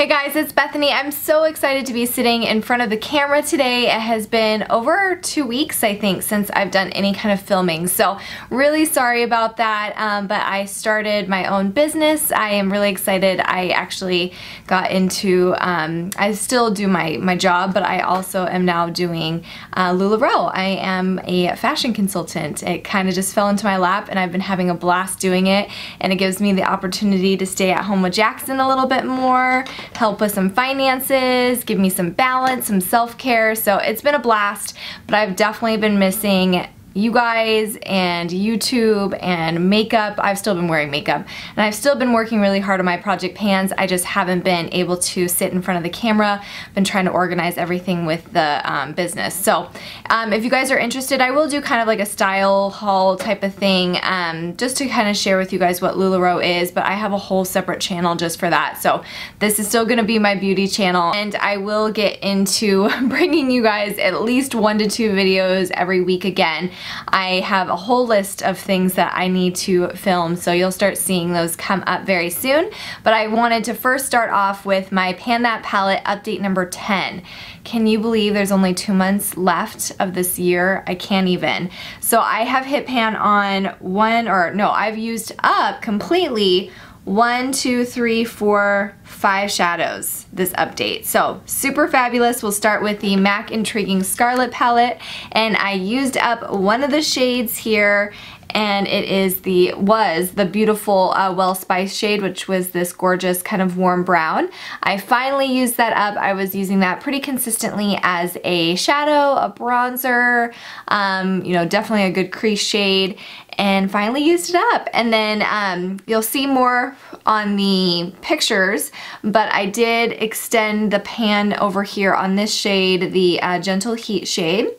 Hey guys, it's Bethany. I'm so excited to be sitting in front of the camera today. It has been over two weeks, I think, since I've done any kind of filming. So really sorry about that, um, but I started my own business. I am really excited. I actually got into, um, I still do my, my job, but I also am now doing uh, LuLaRoe. I am a fashion consultant. It kind of just fell into my lap and I've been having a blast doing it and it gives me the opportunity to stay at home with Jackson a little bit more, help with some finances, give me some balance, some self-care. So it's been a blast, but I've definitely been missing you guys and YouTube and makeup. I've still been wearing makeup and I've still been working really hard on my project pans. I just haven't been able to sit in front of the camera. Been trying to organize everything with the um, business. So um, if you guys are interested, I will do kind of like a style haul type of thing um, just to kind of share with you guys what LuLaRoe is, but I have a whole separate channel just for that. So this is still gonna be my beauty channel and I will get into bringing you guys at least one to two videos every week again. I have a whole list of things that I need to film, so you'll start seeing those come up very soon. But I wanted to first start off with my Pan That palette update number 10. Can you believe there's only two months left of this year? I can't even. So I have hit pan on one, or no, I've used up completely one, two, three, four, five shadows this update. So super fabulous. We'll start with the MAC Intriguing Scarlet palette and I used up one of the shades here and it is the, was the beautiful uh, Well Spice shade, which was this gorgeous kind of warm brown. I finally used that up. I was using that pretty consistently as a shadow, a bronzer, um, you know, definitely a good crease shade, and finally used it up. And then um, you'll see more on the pictures, but I did extend the pan over here on this shade, the uh, Gentle Heat shade.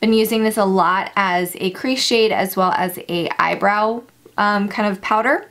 Been using this a lot as a crease shade as well as a eyebrow um, kind of powder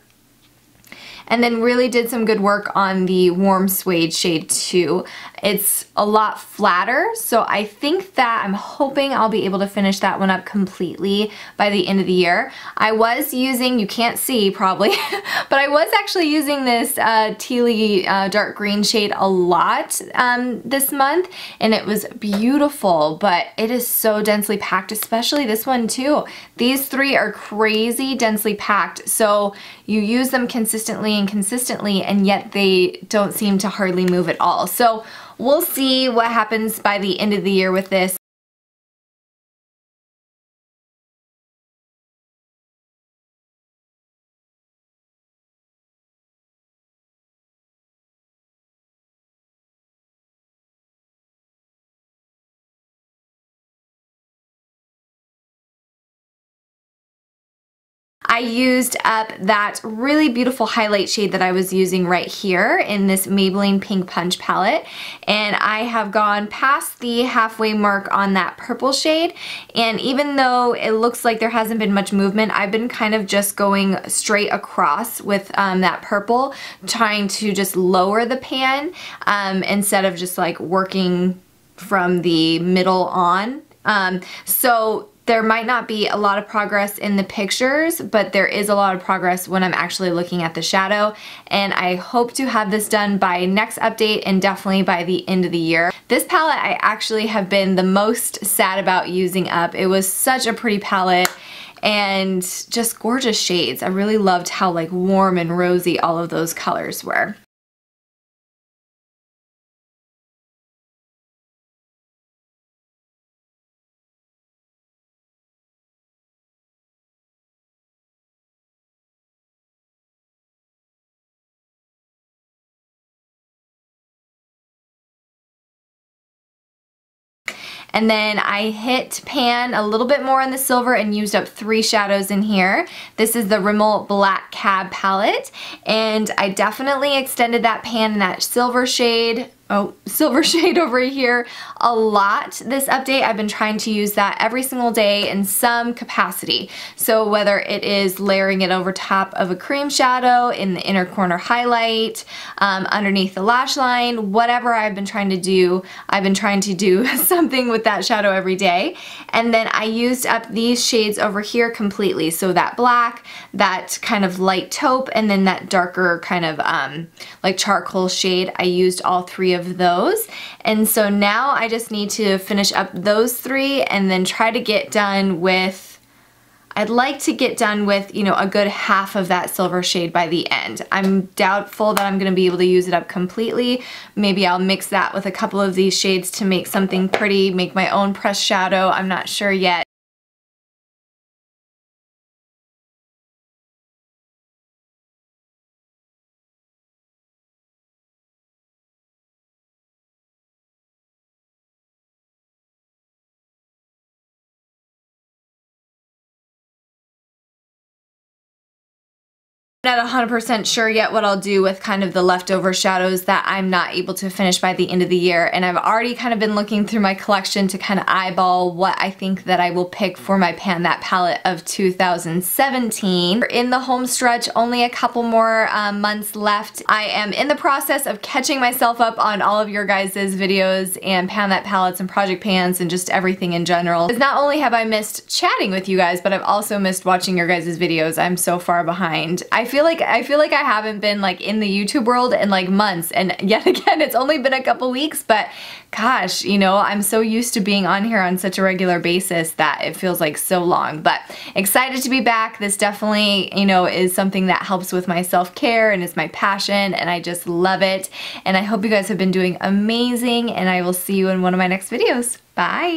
and then really did some good work on the warm suede shade too. It's a lot flatter, so I think that I'm hoping I'll be able to finish that one up completely by the end of the year. I was using, you can't see probably, but I was actually using this uh, tealy uh, dark green shade a lot um, this month, and it was beautiful, but it is so densely packed, especially this one too. These three are crazy densely packed, so you use them consistently consistently, and yet they don't seem to hardly move at all. So we'll see what happens by the end of the year with this. I used up that really beautiful highlight shade that I was using right here in this Maybelline Pink Punch palette. And I have gone past the halfway mark on that purple shade. And even though it looks like there hasn't been much movement I've been kind of just going straight across with um, that purple trying to just lower the pan um, instead of just like working from the middle on. Um, so there might not be a lot of progress in the pictures, but there is a lot of progress when I'm actually looking at the shadow. And I hope to have this done by next update and definitely by the end of the year. This palette I actually have been the most sad about using up. It was such a pretty palette and just gorgeous shades. I really loved how like warm and rosy all of those colors were. And then I hit pan a little bit more on the silver and used up three shadows in here. This is the Rimmel Black Cab palette. And I definitely extended that pan in that silver shade oh, silver shade over here a lot this update. I've been trying to use that every single day in some capacity. So whether it is layering it over top of a cream shadow, in the inner corner highlight, um, underneath the lash line, whatever I've been trying to do, I've been trying to do something with that shadow every day. And then I used up these shades over here completely. So that black, that kind of light taupe, and then that darker kind of um, like charcoal shade. I used all three of those. And so now I just need to finish up those three and then try to get done with I'd like to get done with, you know, a good half of that silver shade by the end. I'm doubtful that I'm gonna be able to use it up completely. Maybe I'll mix that with a couple of these shades to make something pretty, make my own pressed shadow. I'm not sure yet. Not 100% sure yet what I'll do with kind of the leftover shadows that I'm not able to finish by the end of the year and I've already kind of been looking through my collection to kind of eyeball what I think that I will pick for my Pan That palette of 2017. We're In the home stretch, only a couple more um, months left. I am in the process of catching myself up on all of your guys' videos and Pan That palettes and project pans and just everything in general. Because not only have I missed chatting with you guys, but I've also missed watching your guys' videos. I'm so far behind. I feel feel like I feel like I haven't been like in the YouTube world in like months. And yet again it's only been a couple weeks but gosh you know I'm so used to being on here on such a regular basis that it feels like so long. But excited to be back. This definitely you know is something that helps with my self-care and is my passion and I just love it. And I hope you guys have been doing amazing and I will see you in one of my next videos. Bye